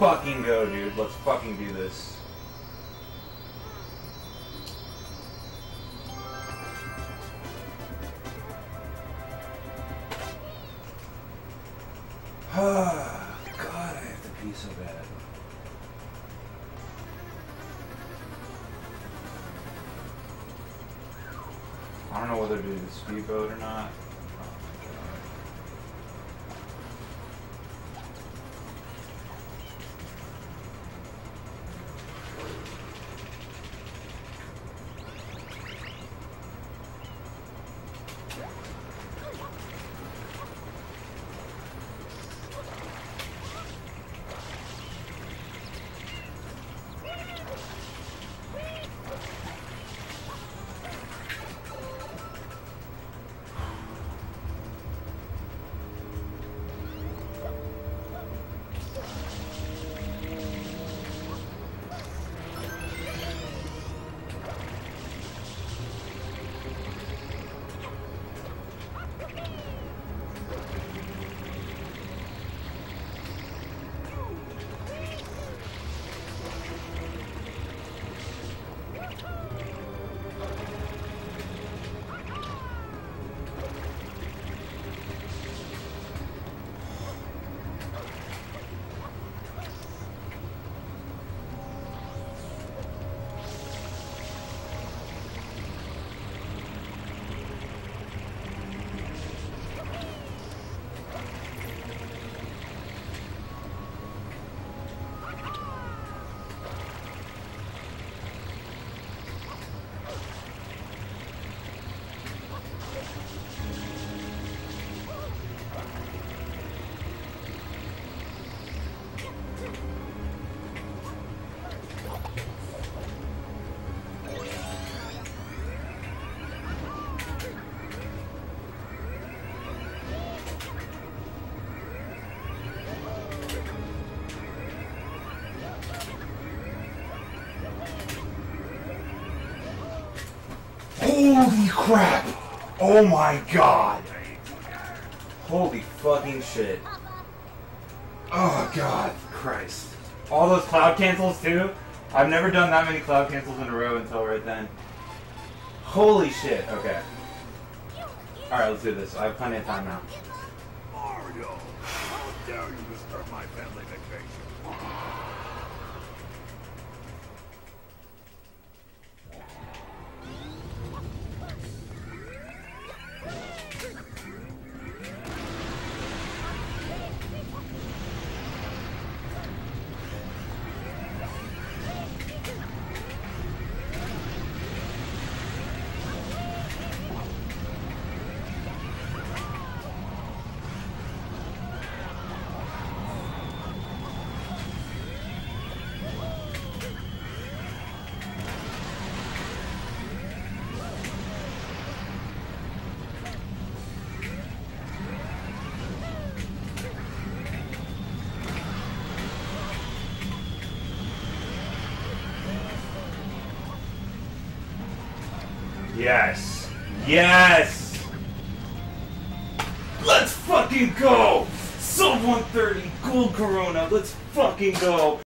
fucking go, dude. Let's fucking do this. God, I have to pee so bad. I don't know whether to do the speedboat or not. Crap! Oh my god! Holy fucking shit. Oh god, Christ. All those cloud cancels too? I've never done that many cloud cancels in a row until right then. Holy shit, okay. Alright, let's do this. I have plenty of time now. Mario, how dare you disturb my family vacation? Yes! Yes! Let's fucking go! Sub 130, Gold Corona, let's fucking go!